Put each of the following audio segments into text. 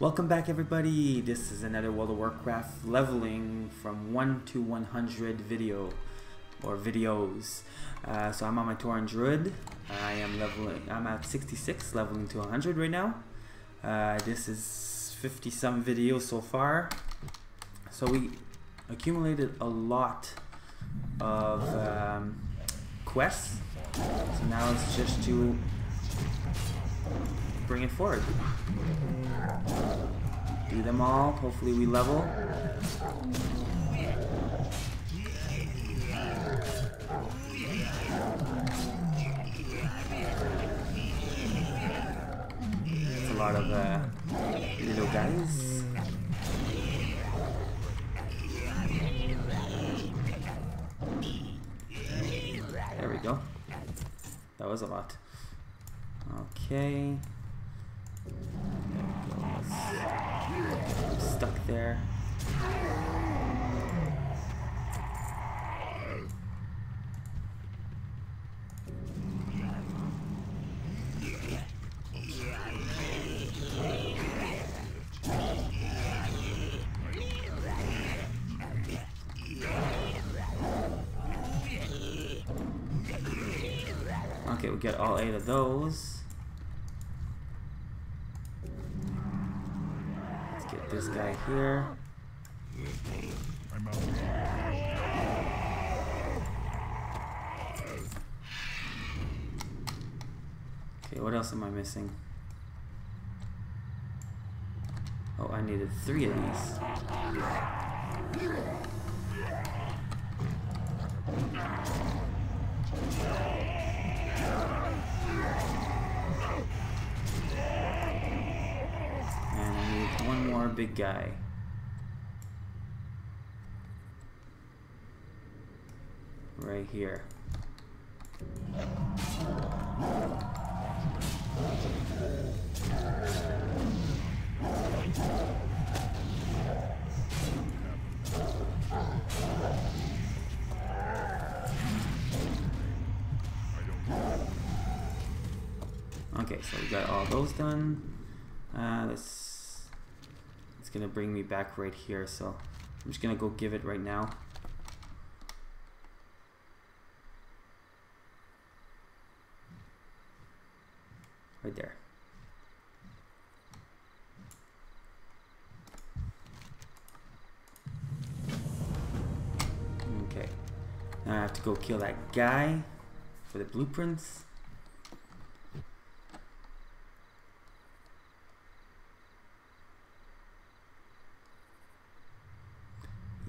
Welcome back everybody, this is another World of Warcraft leveling from 1 to 100 video, or videos. Uh, so I'm on my Tauren Druid, I am leveling, I'm at 66, leveling to 100 right now. Uh, this is 50 some videos so far. So we accumulated a lot of um, quests, so now it's just to bring it forward. Do them all. Hopefully we level. It's a lot of uh, little guys. There we go. That was a lot. Okay. Stuck there. Okay, we get all eight of those. Guy here. Okay, what else am I missing? Oh, I needed three of these. Big guy. Right here. Okay, so we got all those done. Uh, let's it's gonna bring me back right here so I'm just gonna go give it right now. Right there. Okay. Now I have to go kill that guy for the blueprints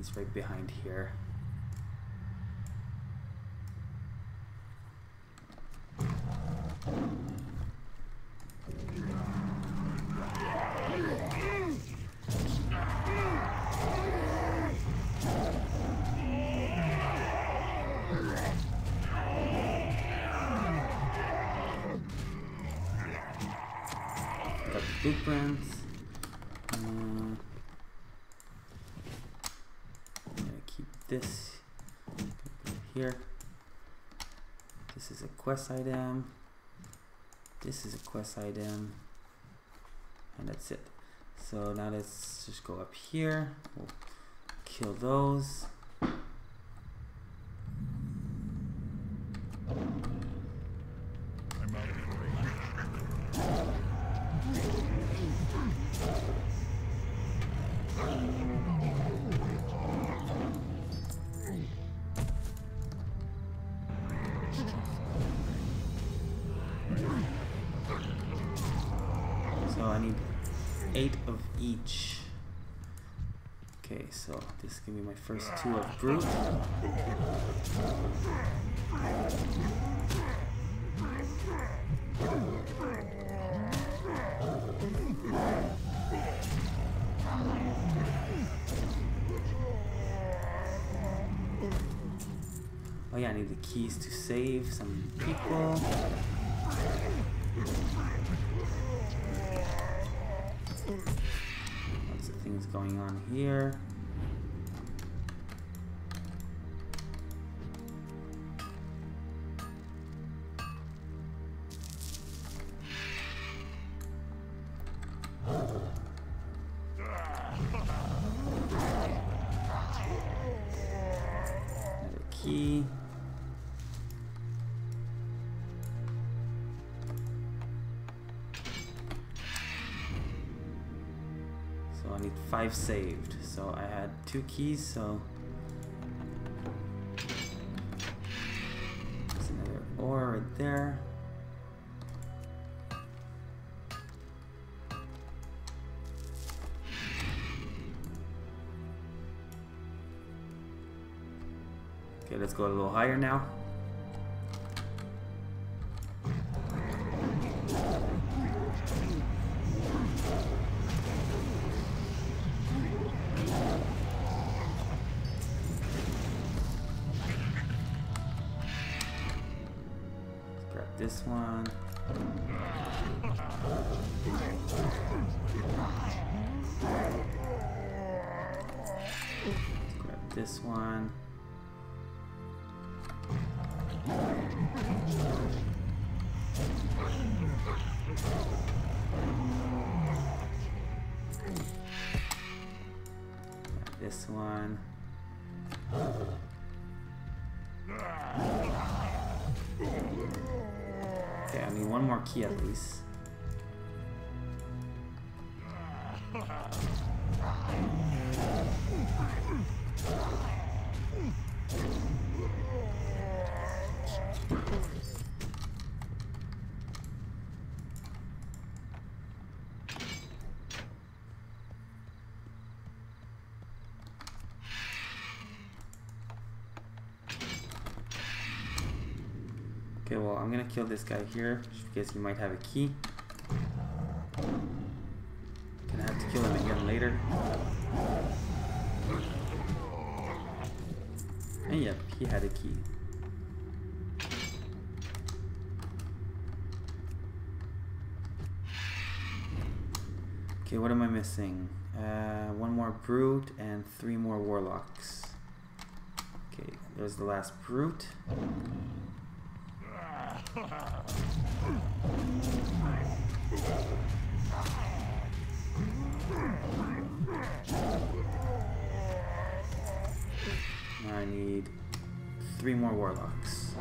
He's right behind here. Got the blueprints. Uh, this here. This is a quest item. This is a quest item. And that's it. So now let's just go up here. We'll kill those. Be two of brute. Oh yeah, I need the keys to save some people. Lots of things going on here. Five saved. So I had two keys, so there's another ore right there. Okay, let's go a little higher now. This one. Grab this one. This one. I need one I'm gonna kill this guy here just because he might have a key. Gonna have to kill him again later. And yep, he had a key. Okay, what am I missing? Uh, one more brute and three more warlocks. Okay, there's the last brute. I need three more warlocks.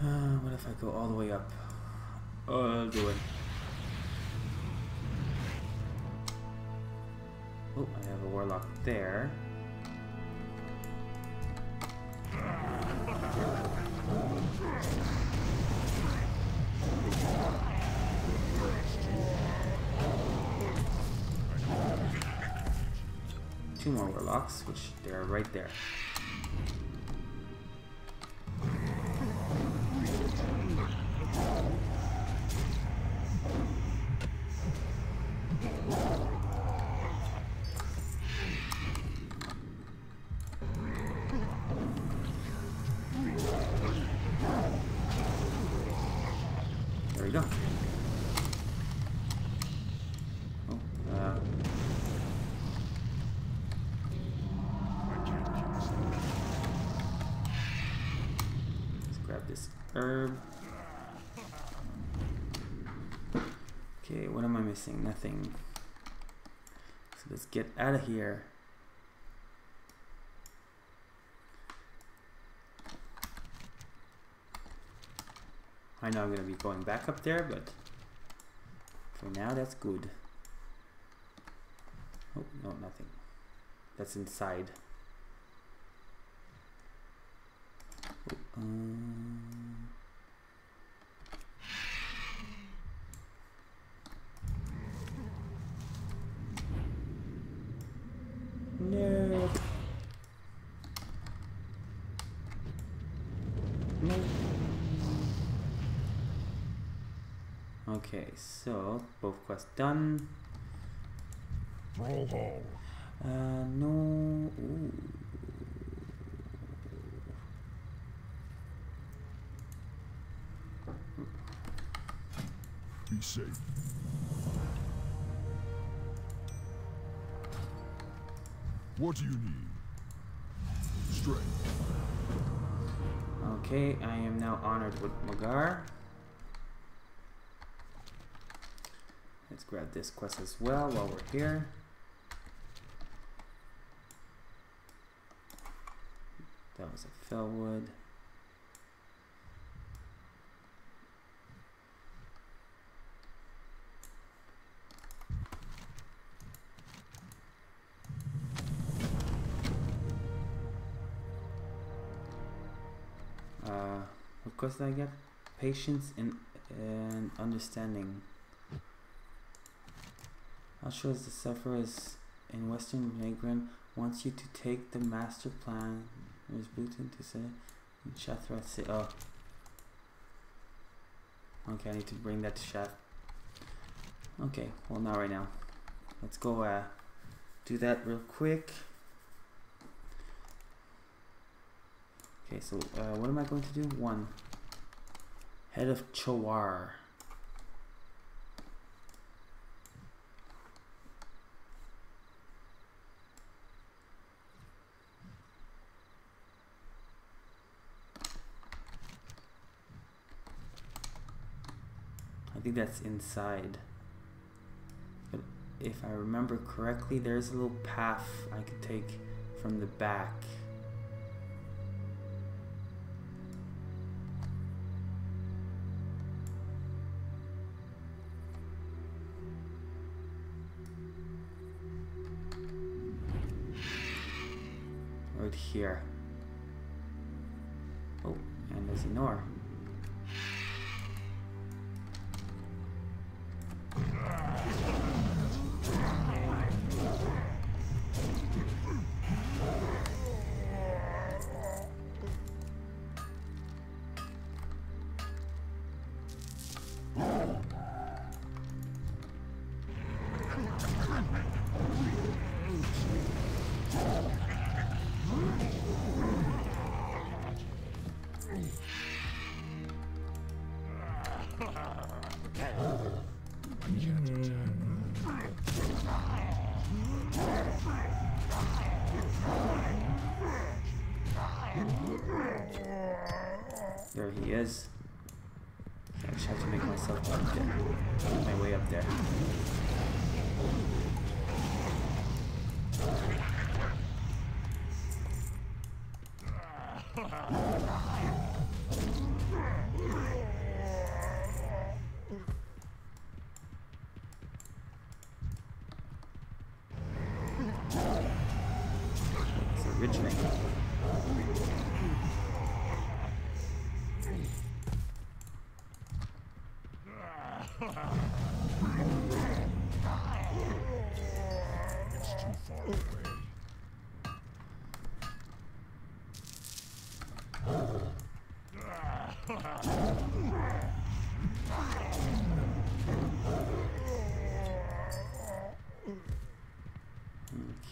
Uh, what if I go all the way up? Oh, I'll do it. Oh, I have a warlock there. Which they are right. There missing? Nothing. So let's get out of here. I know I'm gonna be going back up there, but for now that's good. Oh, no, nothing. That's inside. Oh, um, no. No. Okay, so both quests done. Hall. Uh, no. Ooh. Be safe. What do you need? Strength. Okay, I am now honored with Mag'har. Let's grab this quest as well while we're here. That was a fellwood. Uh, what quest did I get? Patience and, and understanding. How as the sufferers in Western Nagrand wants you to take the master plan. There's Bhutan to say in Shathra say oh. Okay, I need to bring that to Shath. Okay, well not right now. Let's go uh do that real quick. Okay, so uh, what am I going to do? One. Head of Cho'war. Think that's inside. But if I remember correctly, there's a little path I could take from the back. Right here. Oh, and there's Nor. There It's a ridge lane. It's too far away.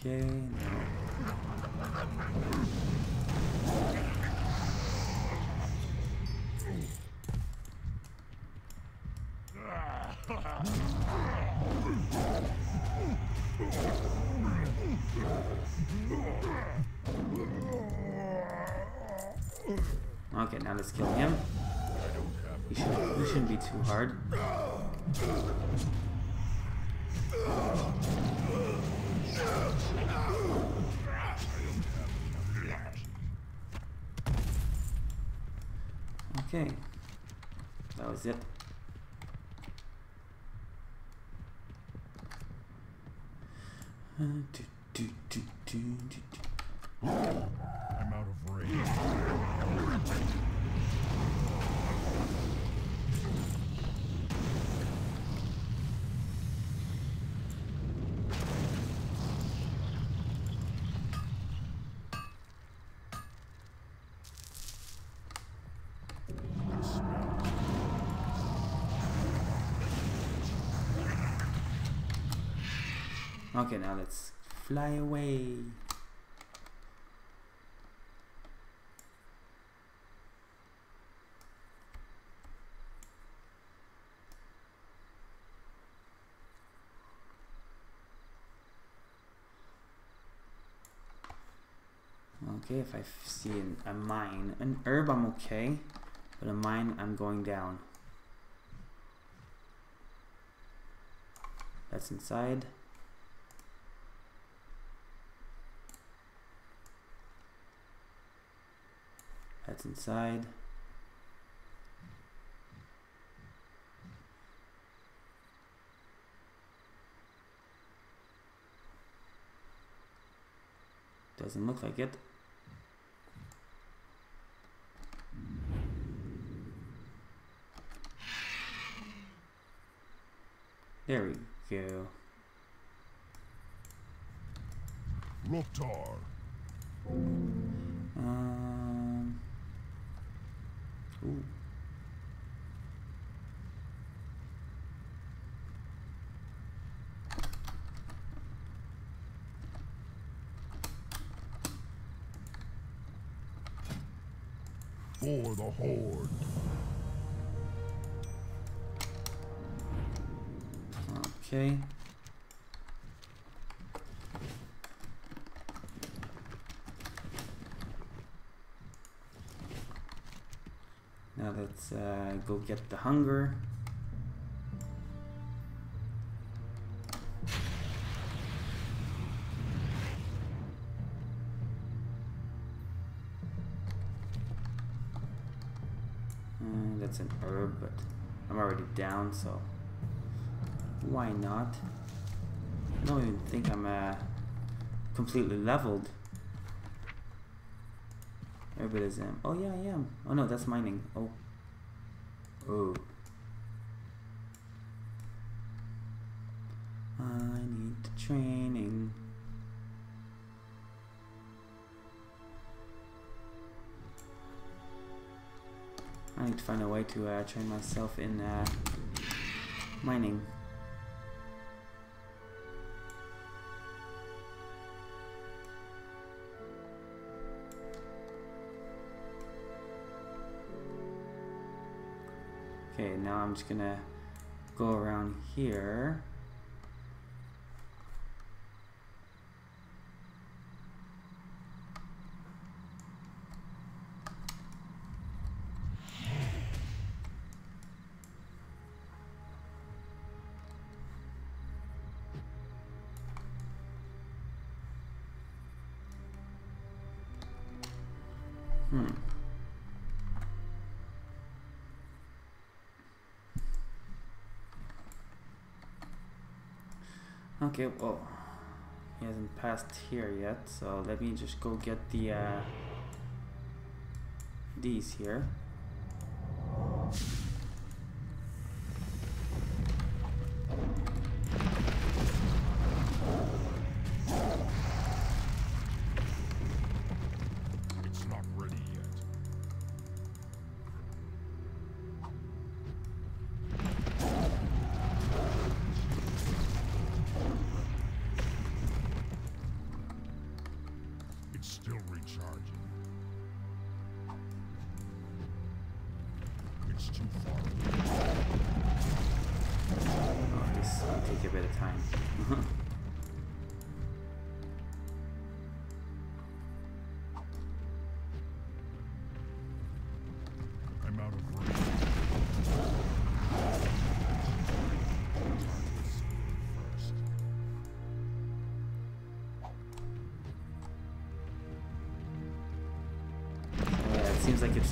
Okay. now- Okay, now let's kill him. He should he shouldn't be too hard. Okay. That was it. I'm out of range. Okay, now let's fly away. Okay, if I see an, a mine, an herb, I'm okay, but a mine, I'm going down. That's inside. Inside. Doesn't look like it. There we go. Loktar. Um. Ooh. The Horde. Okay. Now let's uh, go get the hunger. That's an herb, but I'm already down, so why not? I don't even think I'm uh, completely leveled. Um. Oh yeah, I am. Oh no, that's mining. Oh. Oh. I need training. Need to find a way to uh, train myself in uh, mining. Okay, now I'm just gonna go around here. Hmm. Okay, well, he hasn't passed here yet, so let me just go get the, uh, these here.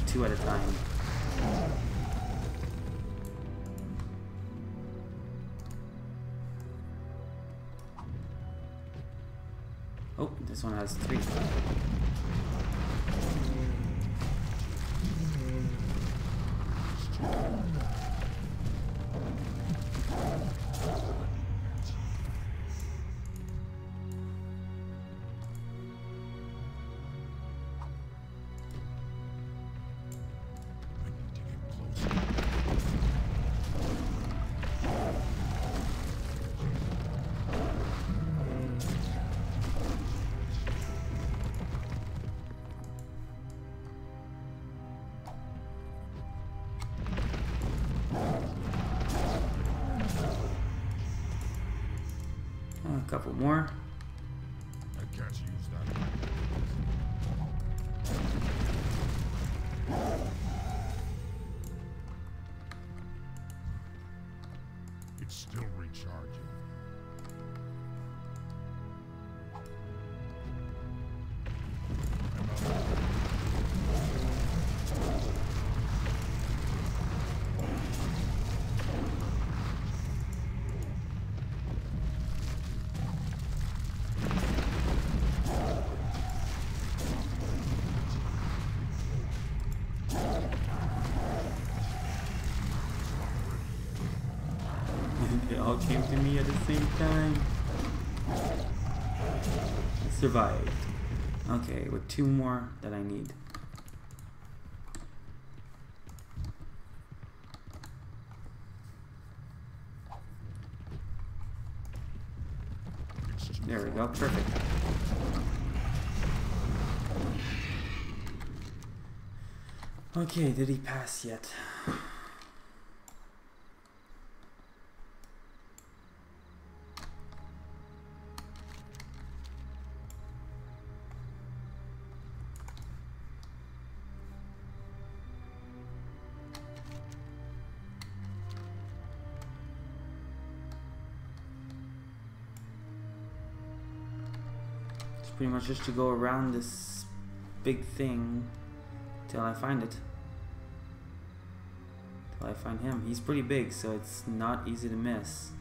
Two at a time. Oh, this one has three. Couple more. It's still recharging. All came to me at the same time. Survived. Okay, with two more that I need. There we go, perfect. Okay, did he pass yet? Pretty much just to go around this big thing till I find it. Till I find him. He's pretty big, so it's not easy to miss.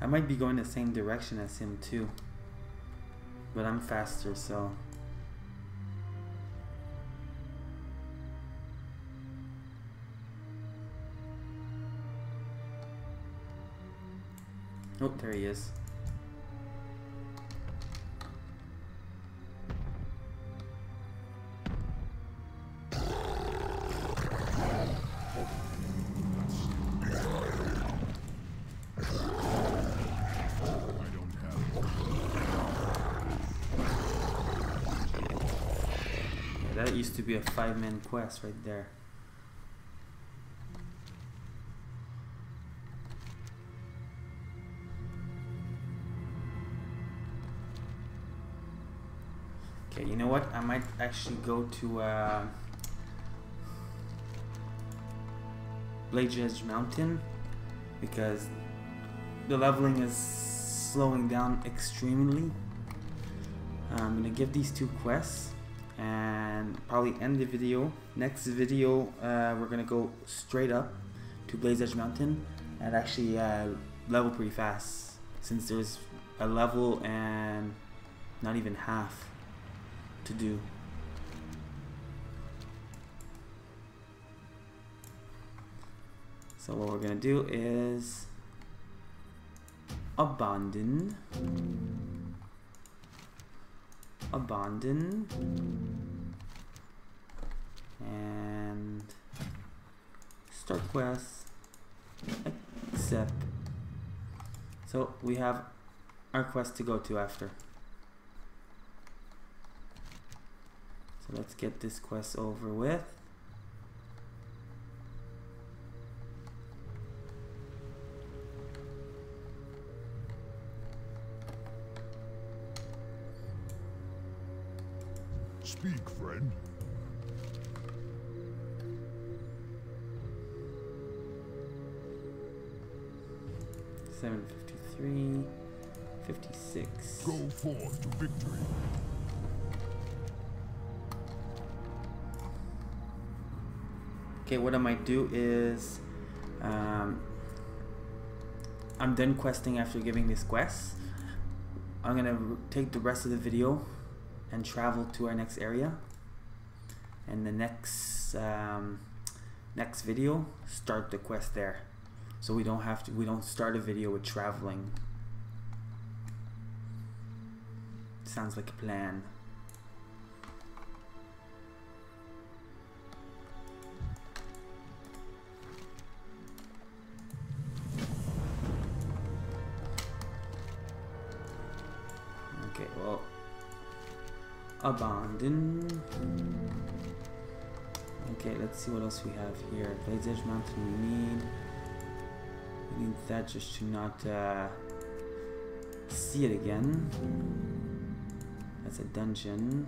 I might be going the same direction as him too. But I'm faster, so. Oh, there he is. Used to be a five-man quest right there. Okay, you know what? I might actually go to uh, Blade Edge Mountain because the leveling is slowing down extremely. I'm gonna give these two quests and probably end the video. Next video, uh, we're gonna go straight up to Blades Edge Mountain and actually uh, level pretty fast since there's a level and not even half to do. So what we're gonna do is abandon abandon and start quest accept. So we have our quest to go to after. So let's get this quest over with Speak, friend. Seven fifty-three, fifty-six. Go forth to victory. Okay, what I might do is um, I'm done questing after giving this quest. I'm gonna take the rest of the video and travel to our next area. And the next um, next video, start the quest there. So we don't have to. We don't start a video with traveling. Sounds like a plan. Abandon. Okay, let's see what else we have here. Blades Edge Mountain we need. We Need that just to not uh, see it again. That's a dungeon.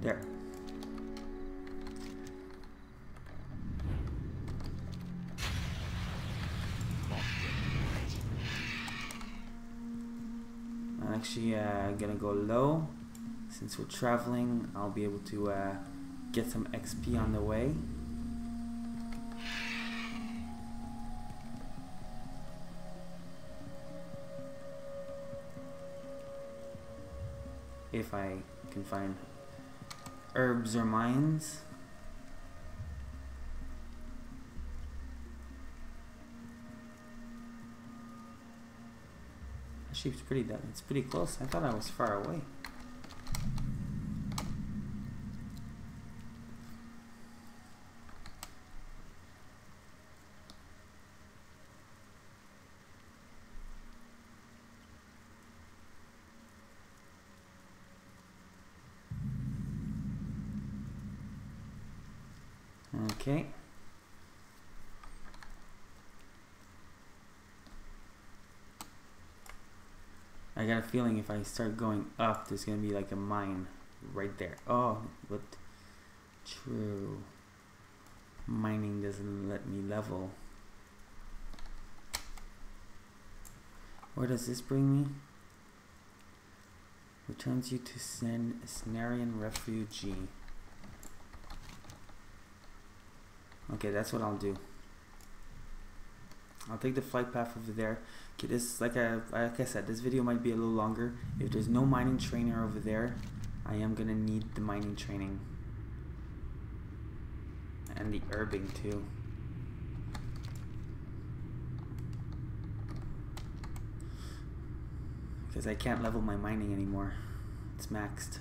There. Actually uh, gonna go low. Since we're traveling, I'll be able to uh, get some XP on the way. If I can find herbs or mines. Actually, it's pretty. It's pretty close. I thought I was far away. Okay. Feeling if I start going up, there's gonna be like a mine right there. Oh, but true. Mining doesn't let me level. Where does this bring me? Returns you to Cenarion Refugee. Okay, that's what I'll do. I'll take the flight path over there. Okay, this like I like I said, this video might be a little longer. If there's no mining trainer over there, I am gonna need the mining training and the herbing too. Because I can't level my mining anymore. It's maxed.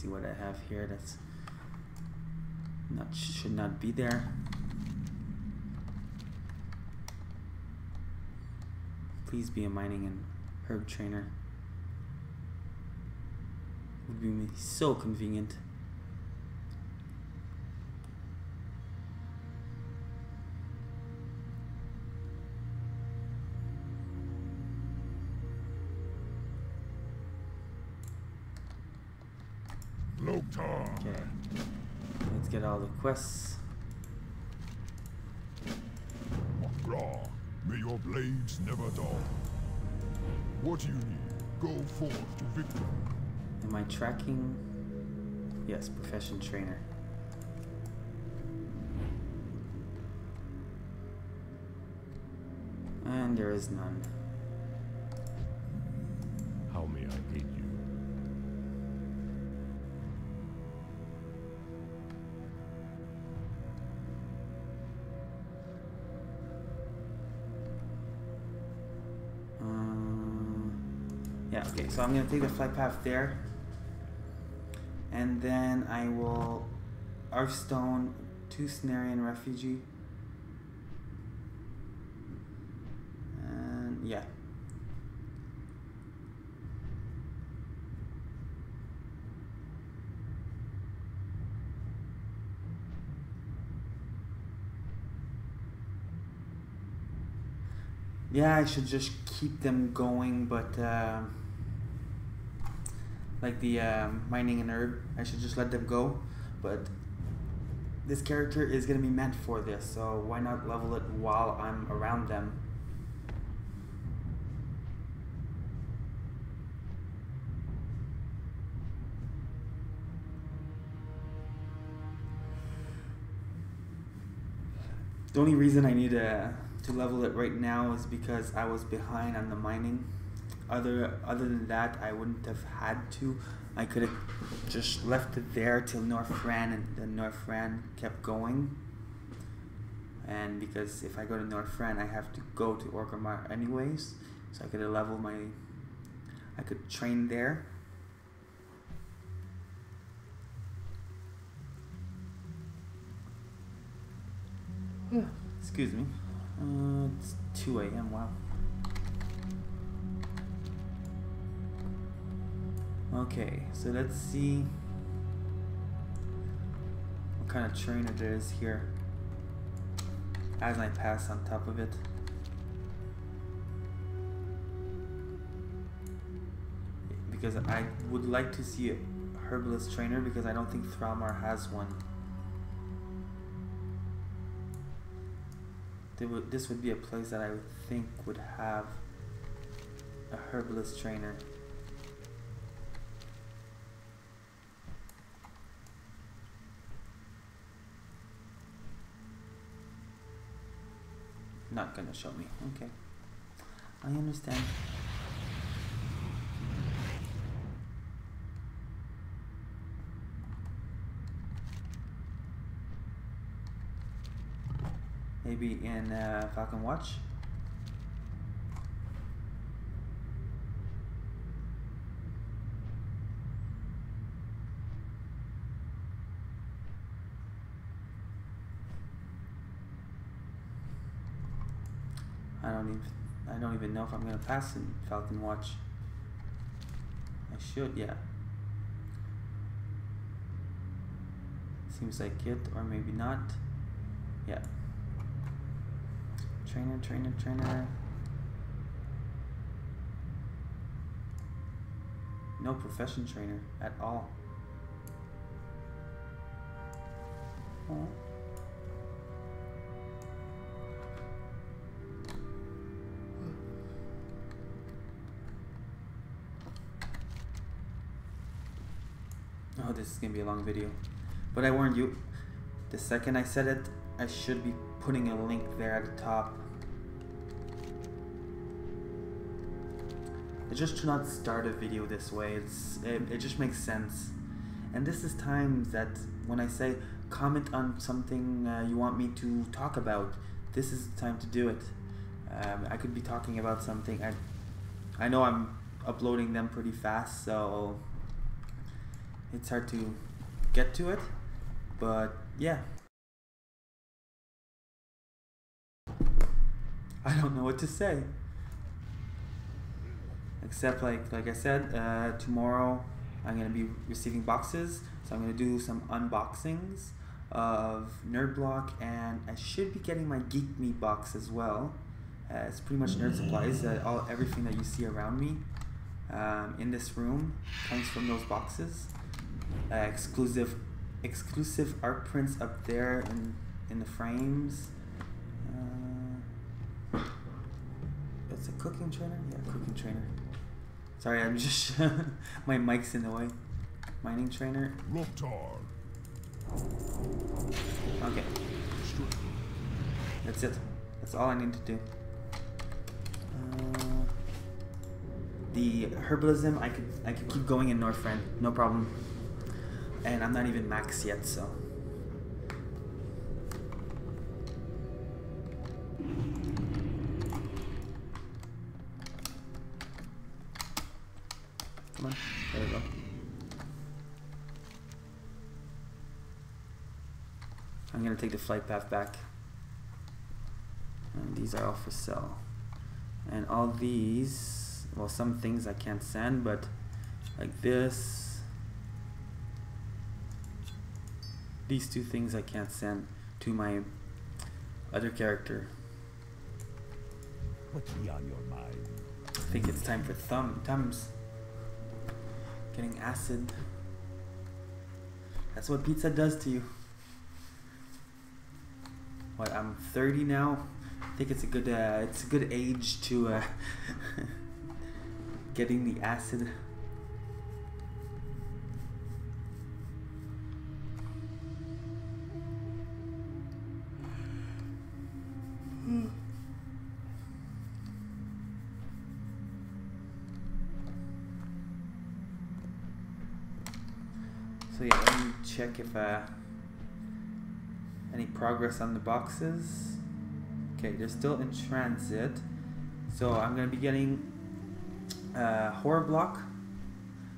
See what I have here that's not should not be there. Please be a mining and herb trainer. Would be so convenient. Quests. Ra, may your blades never dull. What do you need? Go forth to victory. Am I tracking? Yes, profession trainer. And there is none. So I'm gonna take the flight path there. And then I will Hearthstone to Cenarion Refugee. And yeah. Yeah, I should just keep them going, but uh, like the um, mining and herb, I should just let them go. But this character is gonna be meant for this, so why not level it while I'm around them? The only reason I need a to level it right now is because I was behind on the mining. Other other than that, I wouldn't have had to. I could have just left it there till Northrend, and then Northrend kept going. And because if I go to Northrend, I have to go to Orgrimmar anyways, so I could have leveled my. I could train there. Excuse me. Uh, it's 2 a.m. Wow. Okay, so let's see what kind of trainer there is here as I pass on top of it. Because I would like to see a herbalist trainer because I don't think Thrallmar has one. This would be a place that I would think would have a herbalist trainer. Not gonna show me. Okay. I understand. Maybe in uh, Falcon Watch. I don't even I don't even know if I'm gonna pass in Falcon Watch. I should, yeah. Seems like it, or maybe not. Yeah. Trainer, trainer, trainer. No profession trainer at all. Oh. This is gonna be a long video. But I warned you, the second I said it, I should be putting a link there at the top. I just do not start a video this way. It's it, it just makes sense. And this is times that when I say comment on something uh, you want me to talk about, this is the time to do it. Um, I could be talking about something. I I know I'm uploading them pretty fast, so it's hard to get to it. But yeah. I don't know what to say. Except like like I said, uh, tomorrow I'm gonna be receiving boxes, so I'm gonna do some unboxings of Nerd Block, and I should be getting my Geek Me box as well. Uh, it's pretty much nerd supplies. Uh, all everything that you see around me um, in this room comes from those boxes. Uh, exclusive exclusive art prints up there in in the frames. Uh, it's a cooking trainer. Yeah, cooking trainer. Sorry, I'm just my mic's in the way. Mining trainer. Okay. That's it. That's all I need to do. Uh, the herbalism, I could I could keep going in Northrend, no problem. And I'm not even max yet, so. Come on, there we go. I'm gonna take the flight path back. And these are all for sale. And all these, well, some things I can't send, but like this, these two things I can't send to my other character. What's on your mind? I think it's time for thumb thumbs. Getting acid. That's what pizza does to you. What I'm 30 now. I think it's a good uh, it's a good age to uh, getting the acid. If uh, any progress on the boxes. Okay, they're still in transit. So I'm gonna be getting uh, horror block.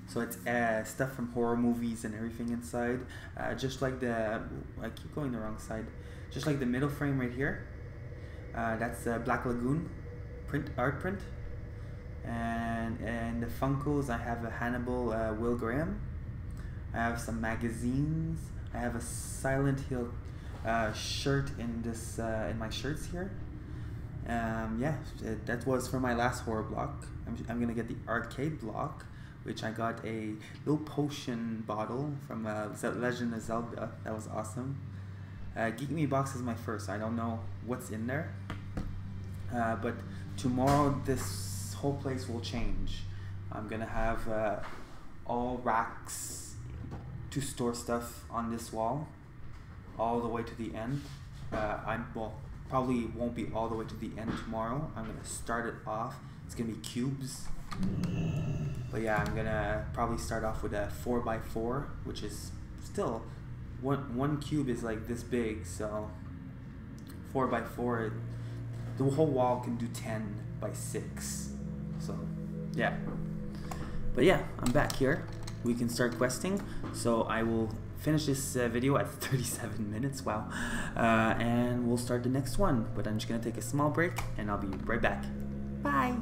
So it's uh, stuff from horror movies and everything inside. Uh, just like the, I keep going the wrong side. Just like the middle frame right here. Uh, that's the Black Lagoon print art print. And and the Funkos, I have a Hannibal uh, Will Graham. I have some magazines. I have a Silent Hill uh, shirt in this uh, in my shirts here. Um, yeah, it, that was for my last horror block. I'm, I'm gonna get the arcade block, which I got a little potion bottle from uh, Legend of Zelda. That was awesome. Uh, Geek Me box is my first. I don't know what's in there, uh, but tomorrow this whole place will change. I'm gonna have uh, all racks to store stuff on this wall, all the way to the end. Uh, I'm well, probably won't be all the way to the end tomorrow. I'm gonna start it off. It's gonna be cubes. But yeah, I'm gonna probably start off with a four by four, which is still one one cube is like this big, so four by four, the whole wall can do ten by six. So yeah. But yeah, I'm back here. We can start questing. So I will finish this uh, video at 37 minutes. Wow. Uh, and we'll start the next one. But I'm just gonna take a small break, and I'll be right back. Bye.